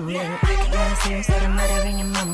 I'm young. Last year, said I'm murdering your mama.